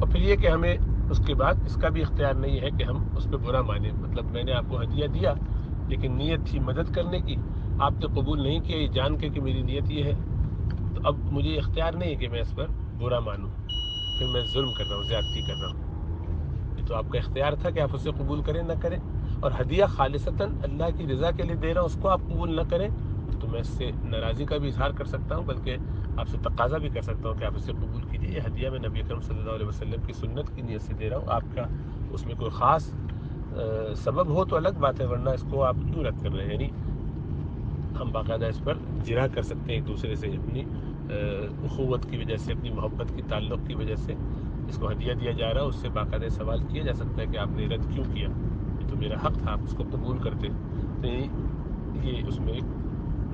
اور پھر یہ کہ ہمیں اس کے بعد اس کا بھی اختیار نہیں ہے کہ ہم اس پہ برا مانیں۔ مطلب میں نے آپ کو ہدیہ دیا، لیکن نیت تھی مدد کرنے کی۔ آپ نے قبول نہیں کیا، یہ جان کے کہ میری نیت یہ ہے۔ تو اب مجھے اختیار نہیں ہے کہ میں اس پر برا مانوں۔ پھر میں ظلم کر رہا ہوں، زیادتی کر رہا ہوں۔ یہ تو آپ کا اختیار تھا کہ آپ اسے قبول کریں، نہ کریں۔ اور ہدیہ خالصتاً اللہ کی رضا کے لیے دے رہا ہوں، اس کو آپ قبول نہ کریں۔ تو میں اس سے ناراضی کا بھی اظہار کر سکتا ہوں، بلکہ آپ سے تقاضا بھی کر سکتا ہوں کہ آپ اسے قبول کیجیے یہ ہدیہ میں نبی اکرم صلی اللہ علیہ وسلم کی سنت کی نیت سے دے رہا ہوں۔ آپ کا اس میں کوئی خاص سبب ہو تو الگ بات ہے، ورنہ اس کو آپ کیوں رد کر رہے ہیں؟ یعنی ہم باقاعدہ اس پر جرا کر سکتے ہیں ایک دوسرے سے، اپنی اخوت کی وجہ سے، اپنی محبت کی تعلق کی وجہ سے اس کو ہدیہ دیا جا رہا ہے۔ اس سے باقاعدہ سوال کیا جا سکتا ہے کہ آپ نے رد کیوں کیا؟ یہ تو میرا حق تھا، آپ اس کو قبول کرتے۔ تو یعنی یہ اس میں ایک